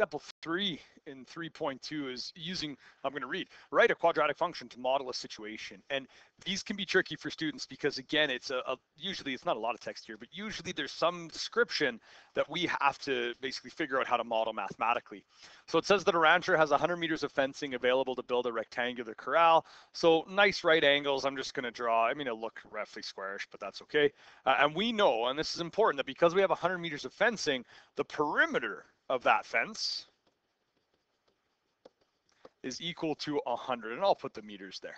Example three in 3.2 is using, I'm going to read, write a quadratic function to model a situation. And these can be tricky for students because again, it's a, a, usually it's not a lot of text here, but usually there's some description that we have to basically figure out how to model mathematically. So it says that a rancher has 100 meters of fencing available to build a rectangular corral. So nice right angles. I'm just going to draw. I mean, it'll look roughly squarish, but that's okay. Uh, and we know, and this is important, that because we have 100 meters of fencing, the perimeter of that fence is equal to 100. And I'll put the meters there.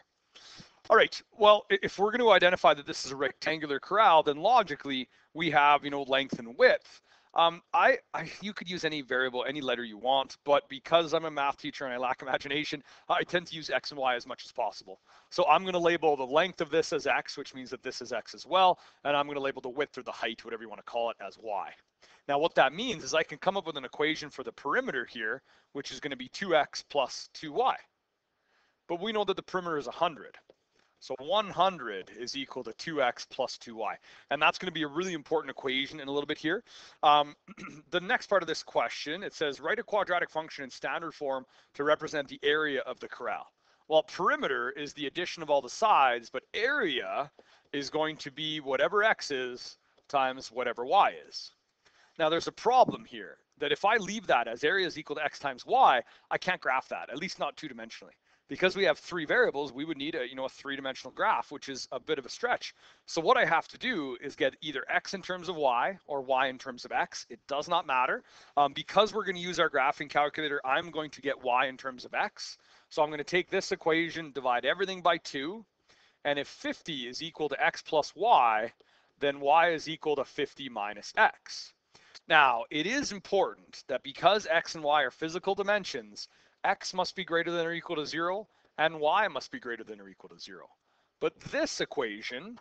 All right, well, if we're going to identify that this is a rectangular corral, then logically we have, you know, length and width. Um, I, I, you could use any variable, any letter you want, but because I'm a math teacher and I lack imagination, I tend to use x and y as much as possible. So I'm going to label the length of this as x, which means that this is x as well, and I'm going to label the width or the height, whatever you want to call it, as y. Now what that means is I can come up with an equation for the perimeter here, which is going to be 2x plus 2y. But we know that the perimeter is 100. So 100 is equal to 2x plus 2y. And that's going to be a really important equation in a little bit here. Um, the next part of this question, it says write a quadratic function in standard form to represent the area of the corral. Well, perimeter is the addition of all the sides, but area is going to be whatever x is times whatever y is. Now there's a problem here that if I leave that as area is equal to x times y, I can't graph that, at least not two-dimensionally because we have three variables, we would need a, you know, a three-dimensional graph, which is a bit of a stretch. So what I have to do is get either x in terms of y or y in terms of x. It does not matter. Um, because we're going to use our graphing calculator, I'm going to get y in terms of x. So I'm going to take this equation, divide everything by 2. And if 50 is equal to x plus y, then y is equal to 50 minus x. Now, it is important that because x and y are physical dimensions, x must be greater than or equal to 0, and y must be greater than or equal to 0. But this equation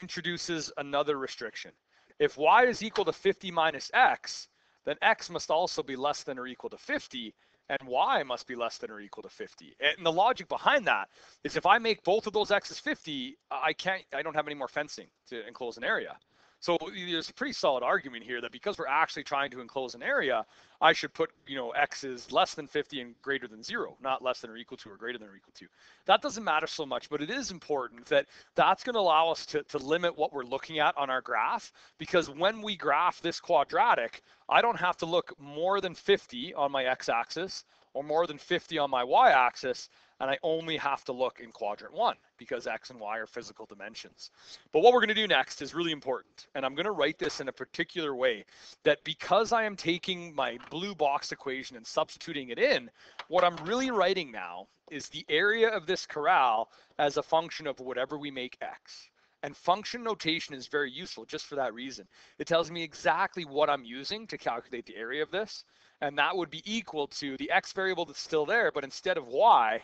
introduces another restriction. If y is equal to 50 minus x, then x must also be less than or equal to 50, and y must be less than or equal to 50. And the logic behind that is if I make both of those x's 50, I can't, I don't have any more fencing to enclose an area. So there's a pretty solid argument here that because we're actually trying to enclose an area, I should put, you know, x is less than 50 and greater than zero, not less than or equal to or greater than or equal to. That doesn't matter so much, but it is important that that's going to allow us to, to limit what we're looking at on our graph because when we graph this quadratic, I don't have to look more than 50 on my x-axis or more than 50 on my y-axis and I only have to look in quadrant one because X and Y are physical dimensions. But what we're gonna do next is really important. And I'm gonna write this in a particular way that because I am taking my blue box equation and substituting it in, what I'm really writing now is the area of this corral as a function of whatever we make X. And function notation is very useful just for that reason. It tells me exactly what I'm using to calculate the area of this. And that would be equal to the X variable that's still there, but instead of Y,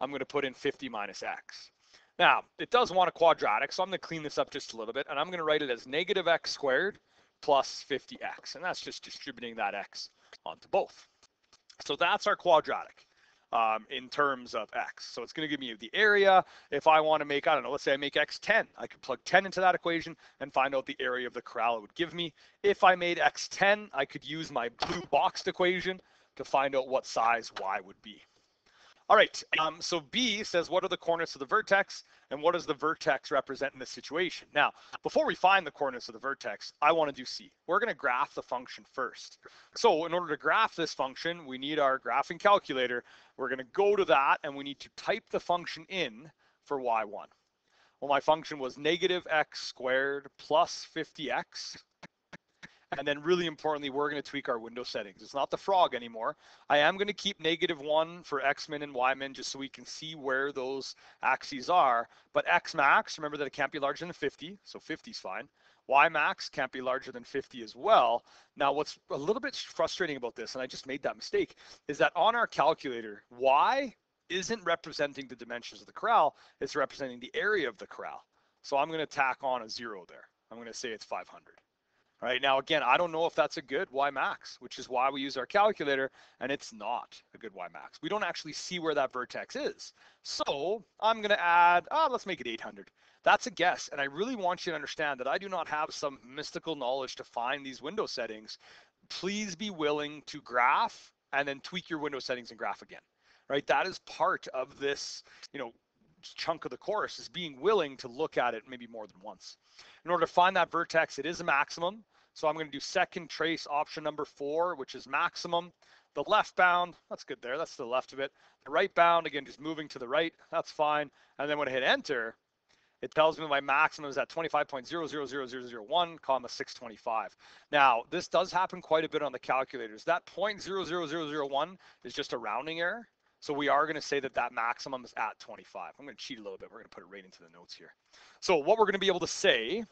I'm going to put in 50 minus x. Now, it does want a quadratic, so I'm going to clean this up just a little bit, and I'm going to write it as negative x squared plus 50x, and that's just distributing that x onto both. So that's our quadratic um, in terms of x. So it's going to give me the area. If I want to make, I don't know, let's say I make x 10, I could plug 10 into that equation and find out the area of the corral it would give me. If I made x 10, I could use my blue boxed equation to find out what size y would be. All right, um, so B says, what are the coordinates of the vertex and what does the vertex represent in this situation? Now, before we find the coordinates of the vertex, I wanna do C. We're gonna graph the function first. So in order to graph this function, we need our graphing calculator. We're gonna go to that and we need to type the function in for Y1. Well, my function was negative x squared plus 50x and then really importantly, we're going to tweak our window settings. It's not the frog anymore. I am going to keep negative one for X-min and Y-min just so we can see where those axes are. But X max, remember that it can't be larger than 50, so 50 is fine. Y max can't be larger than 50 as well. Now, what's a little bit frustrating about this, and I just made that mistake, is that on our calculator, Y isn't representing the dimensions of the corral, it's representing the area of the corral. So I'm going to tack on a zero there. I'm going to say it's 500. Right now, again, I don't know if that's a good Y max, which is why we use our calculator, and it's not a good Y max. We don't actually see where that vertex is. So I'm going to add, oh, let's make it 800. That's a guess, and I really want you to understand that I do not have some mystical knowledge to find these window settings. Please be willing to graph and then tweak your window settings and graph again, right? That is part of this, you know, chunk of the course is being willing to look at it maybe more than once. In order to find that vertex, it is a maximum. So I'm going to do second trace option number four, which is maximum. The left bound, that's good there. That's the left of it. The right bound, again, just moving to the right. That's fine. And then when I hit enter, it tells me my maximum is at 25.000001, comma 625. Now, this does happen quite a bit on the calculators. That 0.00001 is just a rounding error. So we are going to say that that maximum is at 25. I'm going to cheat a little bit. We're going to put it right into the notes here. So what we're going to be able to say,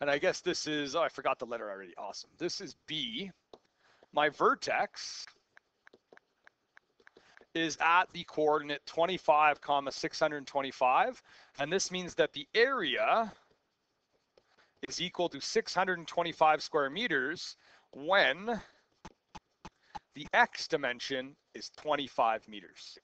and I guess this is, oh, I forgot the letter already. Awesome. This is B. My vertex is at the coordinate 25 comma 625 and this means that the area is equal to 625 square meters when the x dimension is 25 meters.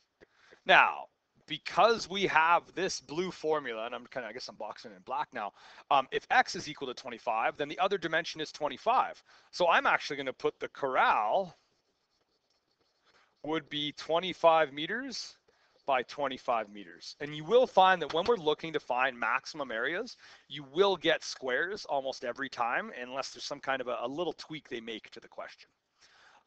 Now, because we have this blue formula, and I'm kind of, I guess I'm boxing in black now, um, if x is equal to 25, then the other dimension is 25. So I'm actually going to put the corral would be 25 meters by 25 meters. And you will find that when we're looking to find maximum areas, you will get squares almost every time, unless there's some kind of a, a little tweak they make to the question.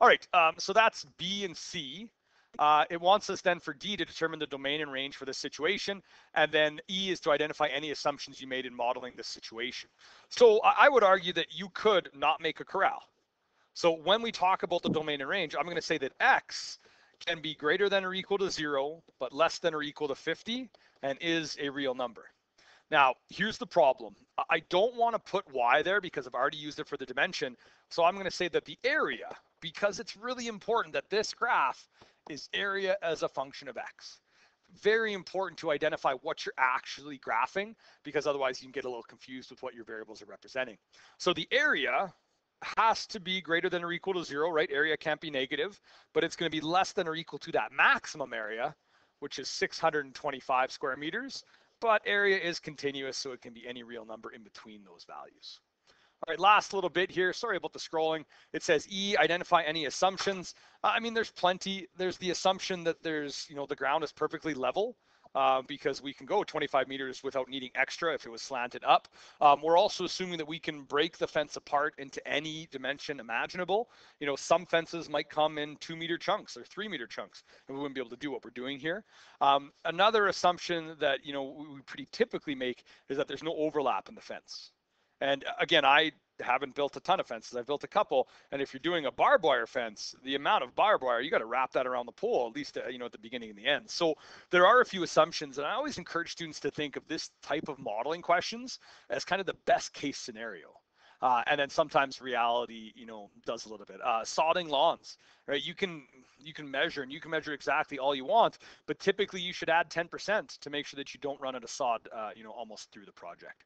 All right, um, so that's B and C. Uh, it wants us then for D to determine the domain and range for the situation. And then E is to identify any assumptions you made in modeling this situation. So I would argue that you could not make a corral. So when we talk about the domain and range, I'm going to say that X can be greater than or equal to zero, but less than or equal to 50 and is a real number. Now, here's the problem. I don't want to put y there because I've already used it for the dimension. So I'm going to say that the area, because it's really important that this graph is area as a function of x. Very important to identify what you're actually graphing because otherwise you can get a little confused with what your variables are representing. So the area has to be greater than or equal to zero, right? Area can't be negative, but it's going to be less than or equal to that maximum area, which is 625 square meters. But area is continuous, so it can be any real number in between those values. All right, last little bit here. Sorry about the scrolling. It says E, identify any assumptions. Uh, I mean, there's plenty. There's the assumption that there's, you know, the ground is perfectly level uh, because we can go 25 meters without needing extra if it was slanted up. Um, we're also assuming that we can break the fence apart into any dimension imaginable. You know, some fences might come in two meter chunks or three meter chunks, and we wouldn't be able to do what we're doing here. Um, another assumption that, you know, we pretty typically make is that there's no overlap in the fence. And uh, again, I haven't built a ton of fences. I've built a couple. And if you're doing a barbed wire fence, the amount of barbed wire, you got to wrap that around the pole, at least, uh, you know, at the beginning and the end. So there are a few assumptions. And I always encourage students to think of this type of modeling questions as kind of the best case scenario. Uh, and then sometimes reality, you know, does a little bit. Uh, sodding lawns, right? You can you can measure and you can measure exactly all you want, but typically you should add 10% to make sure that you don't run out of sod, uh, you know, almost through the project.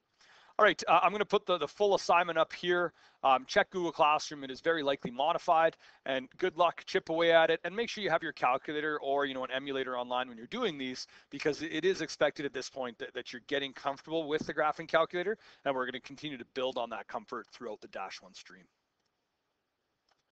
All right, uh, I'm going to put the, the full assignment up here. Um, check Google Classroom. It is very likely modified. And good luck, chip away at it. And make sure you have your calculator or you know an emulator online when you're doing these, because it is expected at this point that, that you're getting comfortable with the graphing calculator. And we're going to continue to build on that comfort throughout the Dash 1 stream.